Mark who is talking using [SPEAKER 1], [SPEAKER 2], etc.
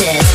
[SPEAKER 1] this.